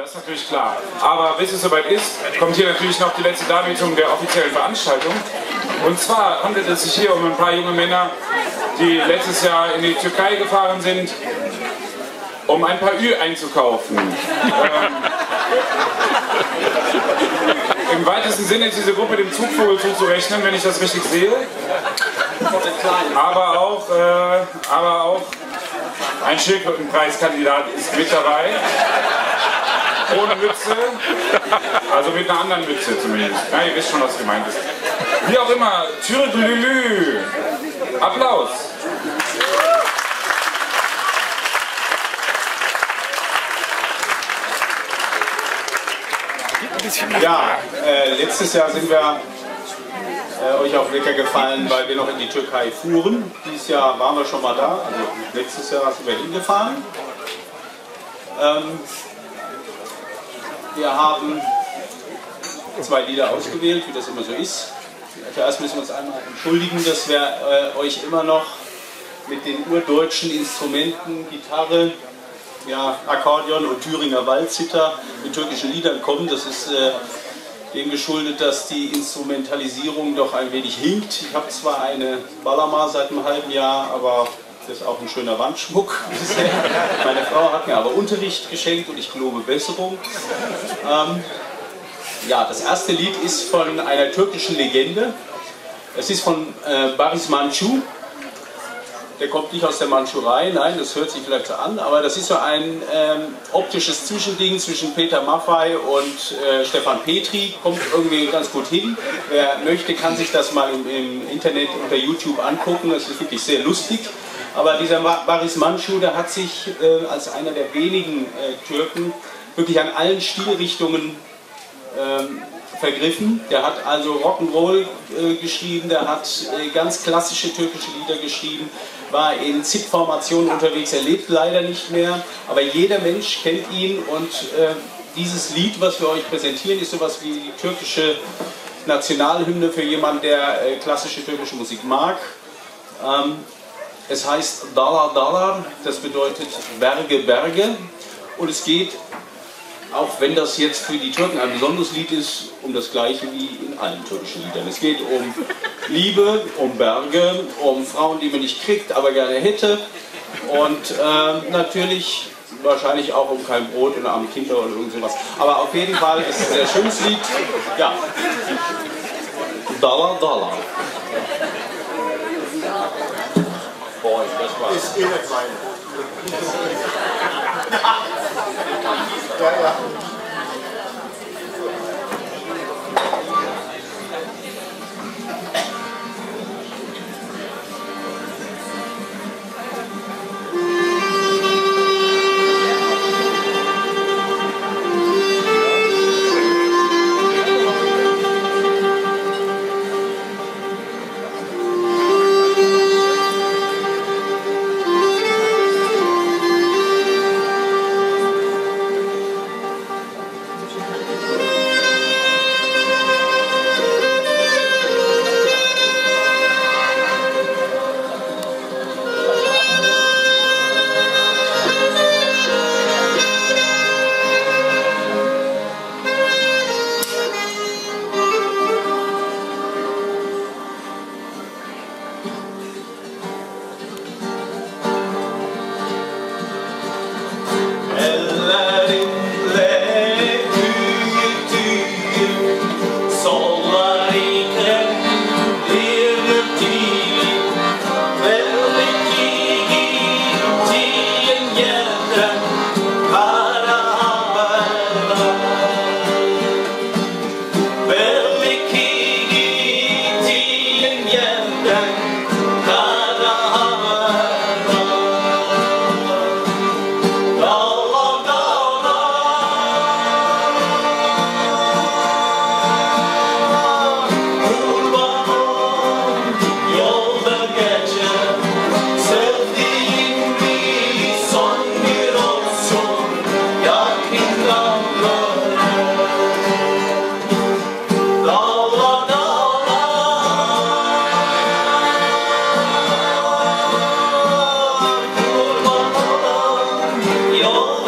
das ist natürlich klar. Aber bis es soweit ist, kommt hier natürlich noch die letzte Darbietung der offiziellen Veranstaltung. Und zwar handelt es sich hier um ein paar junge Männer, die letztes Jahr in die Türkei gefahren sind, um ein paar Ü einzukaufen. ähm, Im weitesten Sinne ist diese Gruppe dem Zugvogel zuzurechnen, wenn ich das richtig sehe. Aber auch, äh, aber auch ein Schildkrötenpreiskandidat ist mit dabei. Ohne Mütze. Also mit einer anderen Mütze zumindest. Ja, ihr wisst schon, was gemeint ist. Wie auch immer, Türdelülü. Applaus. Ja, äh, letztes Jahr sind wir äh, euch auf Wecker gefallen, weil wir noch in die Türkei fuhren. Dieses Jahr waren wir schon mal da, also letztes Jahr sind wir hingefahren. Ähm, wir haben zwei Lieder ausgewählt, wie das immer so ist. Zuerst müssen wir uns einmal entschuldigen, dass wir äh, euch immer noch mit den urdeutschen Instrumenten, Gitarre, ja, Akkordeon und Thüringer Waldzither mit türkischen Liedern kommen. Das ist äh, dem geschuldet, dass die Instrumentalisierung doch ein wenig hinkt. Ich habe zwar eine Ballerma seit einem halben Jahr, aber ist auch ein schöner Wandschmuck. Meine Frau hat mir aber Unterricht geschenkt und ich glaube Besserung. Ähm, ja, das erste Lied ist von einer türkischen Legende. Es ist von äh, Baris Manchu. Der kommt nicht aus der Mandschurei, nein, das hört sich vielleicht so an, aber das ist so ein ähm, optisches Zwischending zwischen Peter Maffei und äh, Stefan Petri, kommt irgendwie ganz gut hin. Wer möchte, kann sich das mal im, im Internet unter YouTube angucken, das ist wirklich sehr lustig. Aber dieser Baris Manchu, der hat sich äh, als einer der wenigen äh, Türken wirklich an allen Stilrichtungen ähm, vergriffen. Der hat also Rock'n'Roll äh, geschrieben, der hat äh, ganz klassische türkische Lieder geschrieben, war in ZIP-Formationen unterwegs, er lebt leider nicht mehr, aber jeder Mensch kennt ihn und äh, dieses Lied, was wir euch präsentieren, ist sowas wie die türkische Nationalhymne für jemanden, der äh, klassische türkische Musik mag. Ähm, es heißt Dalar Dalar, das bedeutet Berge, Berge und es geht auch wenn das jetzt für die Türken ein besonderes Lied ist, um das gleiche wie in allen türkischen Liedern. Es geht um Liebe, um Berge, um Frauen, die man nicht kriegt, aber gerne hätte und äh, natürlich wahrscheinlich auch um kein Brot und arme Kinder oder irgend sowas. Aber auf jeden Fall ist es ein sehr schönes Lied. Ja. Dollar, Dollar. Eh nicht meine. Ja, ja.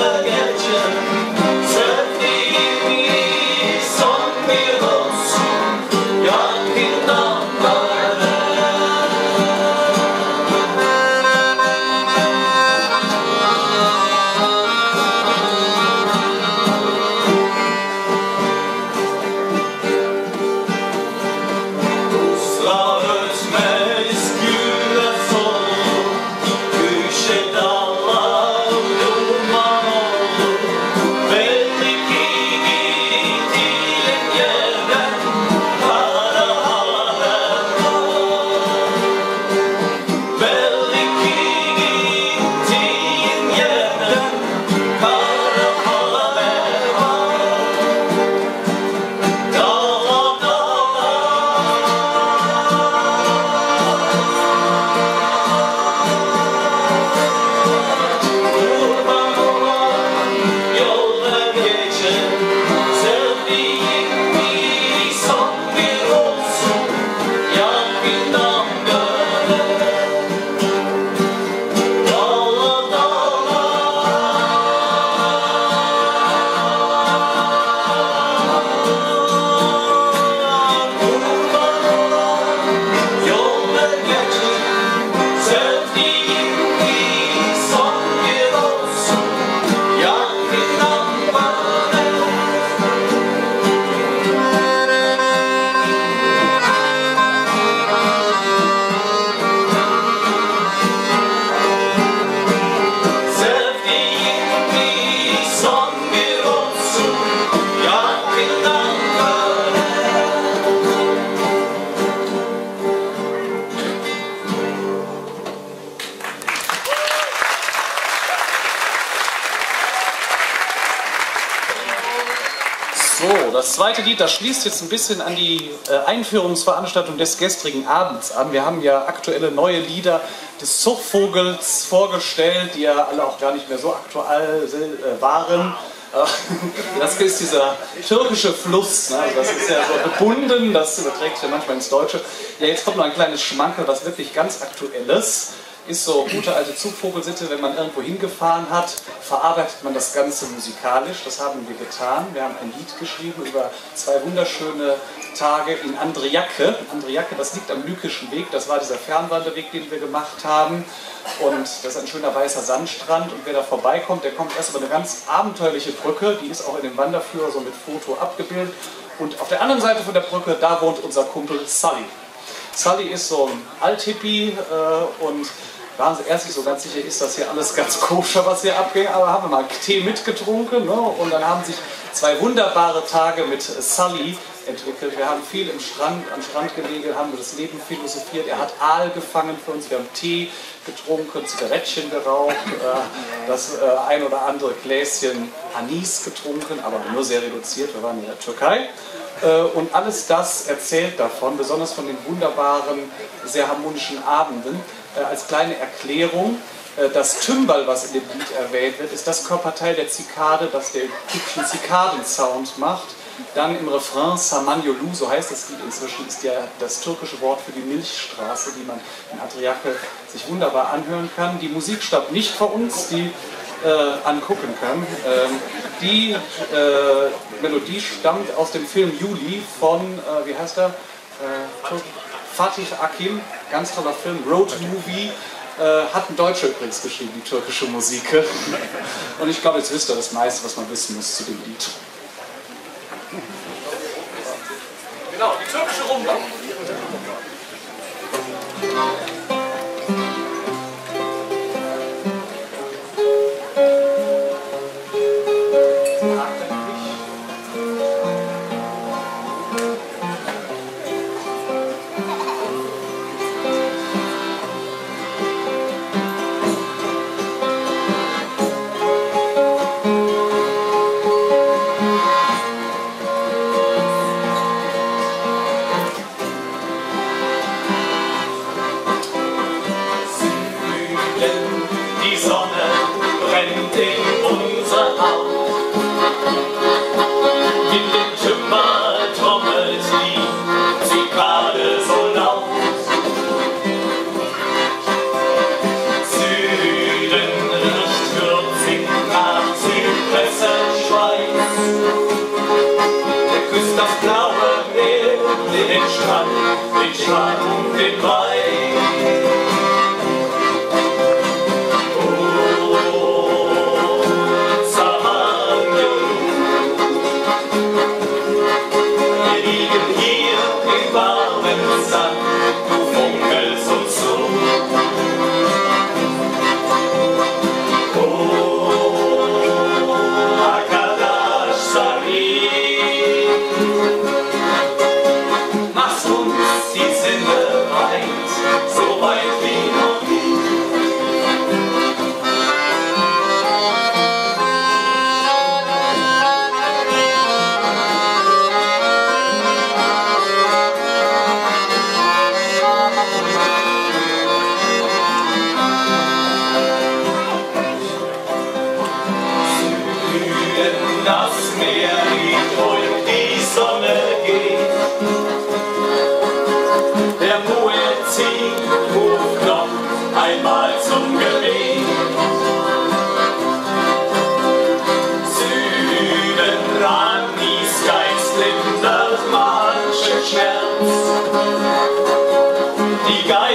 up again. Zweite Lied, das schließt jetzt ein bisschen an die äh, Einführungsveranstaltung des gestrigen Abends an. Wir haben ja aktuelle neue Lieder des Zuchtvogels vorgestellt, die ja alle auch gar nicht mehr so aktuell äh, waren. Das ist dieser türkische Fluss, ne? Also das ist ja so gebunden, das überträgt sich ja manchmal ins Deutsche. Ja, jetzt kommt noch ein kleines Schmankerl, was wirklich ganz Aktuelles ist so gute alte Zugvogelsitte, wenn man irgendwo hingefahren hat, verarbeitet man das Ganze musikalisch. Das haben wir getan. Wir haben ein Lied geschrieben über zwei wunderschöne Tage in Andriacke. Andriacke, das liegt am Lykischen Weg. Das war dieser Fernwanderweg, den wir gemacht haben. Und das ist ein schöner weißer Sandstrand. Und wer da vorbeikommt, der kommt erst über eine ganz abenteuerliche Brücke. Die ist auch in dem Wanderführer so mit Foto abgebildet. Und auf der anderen Seite von der Brücke, da wohnt unser Kumpel Sully. Sully ist so ein Althippie äh, und waren sie erst nicht so ganz sicher, ist das hier alles ganz koscher, was hier abging, aber haben wir mal Tee mitgetrunken ne? und dann haben sich zwei wunderbare Tage mit Sully entwickelt. Wir haben viel im Strand, am Strand gelegen, haben das Leben philosophiert. Er hat Aal gefangen für uns, wir haben Tee getrunken, Zigarettchen geraucht, äh, das äh, ein oder andere Gläschen Anis getrunken, aber nur sehr reduziert. Wir waren in der Türkei. Äh, und alles das erzählt davon, besonders von den wunderbaren, sehr harmonischen Abenden. Äh, als kleine Erklärung, äh, das Tümbal, was in dem Lied erwähnt wird, ist das Körperteil der Zikade, das den typischen Zikadensound macht. Dann im Refrain Samanyolu, so heißt das Lied inzwischen, ist ja das türkische Wort für die Milchstraße, die man in Adriake sich wunderbar anhören kann. Die Musik stammt nicht von uns, die äh, angucken kann. Ähm, die äh, Melodie stammt aus dem Film Juli von, äh, wie heißt er? Äh, Fatih Akim, ganz toller Film, Road Movie. Äh, hat ein Deutscher übrigens geschrieben, die türkische Musik. Und ich glaube, jetzt wisst ihr das meiste, was man wissen muss zu dem Lied. Genau, die türkische Rumba. the child declined. Bundesliga